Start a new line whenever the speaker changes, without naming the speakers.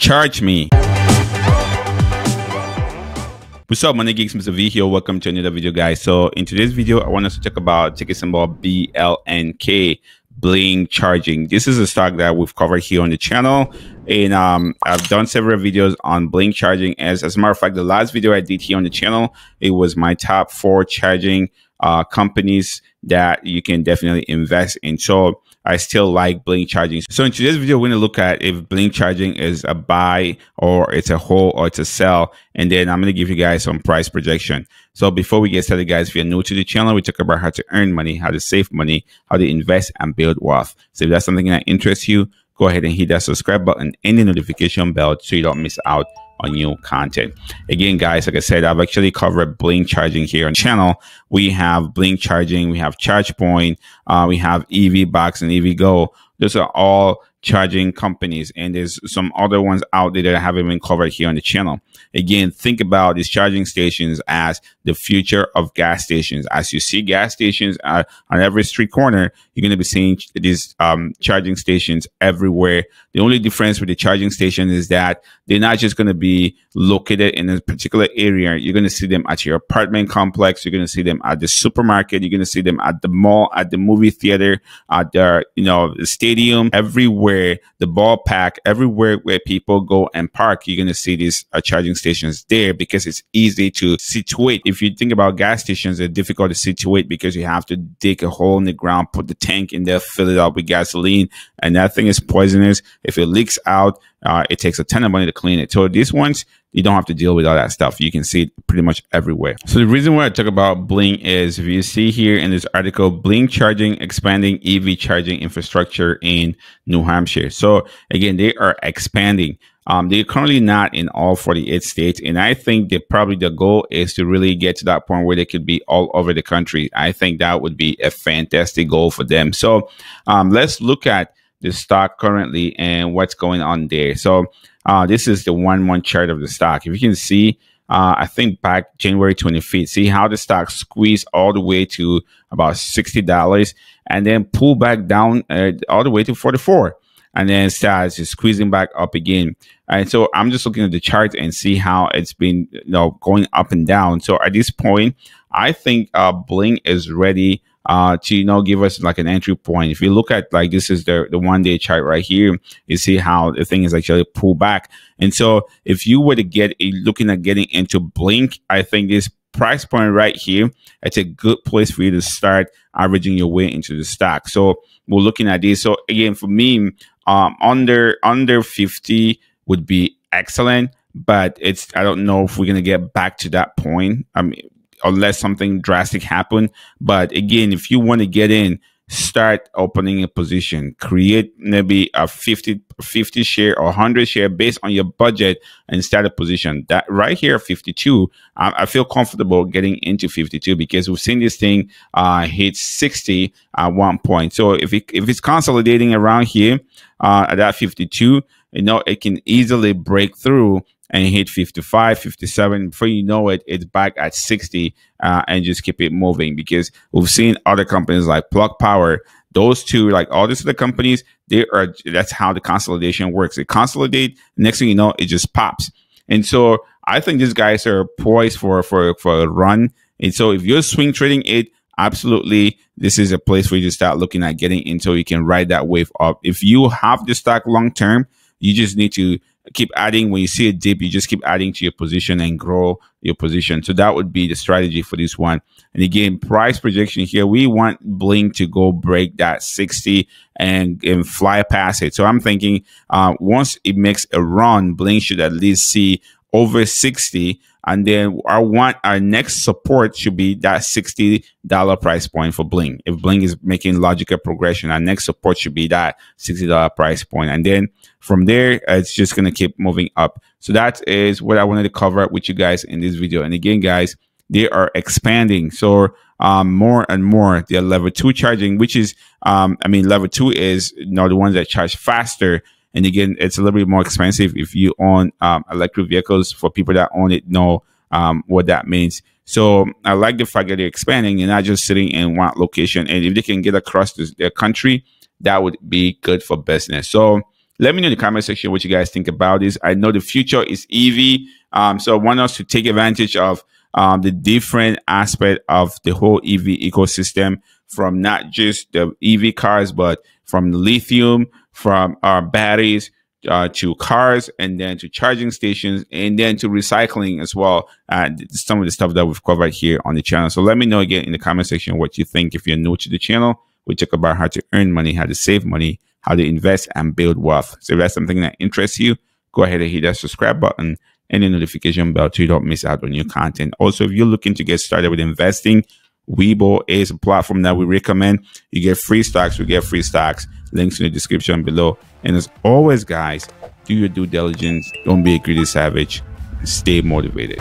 Charge me. What's up, Money Geeks? Mr. V here. Welcome to another video, guys. So in today's video, I want us to talk about ticker symbol BLNK, Blink Charging. This is a stock that we've covered here on the channel. And um, I've done several videos on Blink Charging. As, as a matter of fact, the last video I did here on the channel, it was my top four charging uh, companies that you can definitely invest in. So I still like Blink Charging. So in today's video, we're going to look at if Blink Charging is a buy or it's a hold or it's a sell. And then I'm going to give you guys some price projection. So before we get started, guys, if you're new to the channel, we talk about how to earn money, how to save money, how to invest and build wealth. So if that's something that interests you, go ahead and hit that subscribe button and the notification bell so you don't miss out on new content. Again, guys, like I said, I've actually covered Blink charging here on the channel. We have Blink charging, we have ChargePoint, uh, we have EVBox and EVgo. Those are all charging companies and there's some other ones out there that haven't been covered here on the channel. Again think about these charging stations as the future of gas stations. As you see gas stations uh, on every street corner you're going to be seeing these um, charging stations everywhere. The only difference with the charging station is that they're not just going to be located in a particular area. You're going to see them at your apartment complex. You're going to see them at the supermarket. You're going to see them at the mall at the movie theater at the you know the stadium everywhere the ballpark, everywhere where people go and park, you're going to see these uh, charging stations there because it's easy to situate. If you think about gas stations, they're difficult to situate because you have to dig a hole in the ground, put the tank in there, fill it up with gasoline, and that thing is poisonous. If it leaks out, uh, it takes a ton of money to clean it. So these ones, you don't have to deal with all that stuff. You can see it pretty much everywhere. So the reason why I talk about Blink is if you see here in this article, Blink charging, expanding EV charging infrastructure in New Hampshire. So again, they are expanding. Um, they're currently not in all 48 states. And I think that probably the goal is to really get to that point where they could be all over the country. I think that would be a fantastic goal for them. So um, let's look at the stock currently and what's going on there. So uh, this is the one month chart of the stock. If you can see, uh, I think back January 25th, see how the stock squeezed all the way to about $60 and then pull back down uh, all the way to 44 and then starts squeezing back up again. And so I'm just looking at the chart and see how it's been, you know, going up and down. So at this point, I think uh, Blink is ready uh, to you know give us like an entry point. If you look at like this is the the one day chart right here, you see how the thing is actually pulled back. And so if you were to get a, looking at getting into Blink, I think this price point right here, it's a good place for you to start averaging your way into the stock. So we're looking at this. So again, for me, um, under under 50 would be excellent, but it's I don't know if we're gonna get back to that point. I mean, unless something drastic happen. But again, if you want to get in, start opening a position. Create maybe a 50 50 share or 100 share based on your budget and start a position. That right here 52 I, I feel comfortable getting into 52 because we've seen this thing uh, hit 60 at one point. So if it, if it's consolidating around here uh, at that 52 you know it can easily break through and hit 55, 57. Before you know it, it's back at 60 uh, and just keep it moving because we've seen other companies like Plug Power. Those two, like all these other companies, they are that's how the consolidation works. It consolidate, next thing you know, it just pops. And so I think these guys are poised for for for a run. And so if you're swing trading it, absolutely this is a place where you start looking at getting into you can ride that wave up. If you have the stock long term, you just need to keep adding. When you see a dip you just keep adding to your position and grow your position. So that would be the strategy for this one. And again price projection here. We want Blink to go break that 60 and, and fly past it. So i'm thinking uh, once it makes a run Blink should at least see over 60 and then our want our next support should be that $60 price point for Blink. If Blink is making logical progression, our next support should be that $60 price point. And then from there, it's just going to keep moving up. So that is what I wanted to cover with you guys in this video. And again, guys, they are expanding. So um, more and more, they're level two charging, which is, um, I mean, level two is you know the ones that charge faster and again, it's a little bit more expensive if you own um, electric vehicles. For people that own it, know um, what that means. So I like the fact that they're expanding and not just sitting in one location. And if they can get across this, their country, that would be good for business. So Let me know in the comment section what you guys think about this. I know the future is EV. Um, so I want us to take advantage of um, the different aspect of the whole EV ecosystem from not just the EV cars, but from the lithium, from our batteries, uh, to cars and then to charging stations and then to recycling as well. Uh, some of the stuff that we've covered here on the channel. So let me know again in the comment section what you think. If you're new to the channel, we talk about how to earn money, how to save money, how to invest and build wealth. So if that's something that interests you, go ahead and hit that subscribe button and the notification bell so you don't miss out on new content. Also, if you're looking to get started with investing, Webull is a platform that we recommend. You get free stocks, we get free stocks. Links in the description below. And as always, guys, do your due diligence. Don't be a greedy savage. Stay motivated.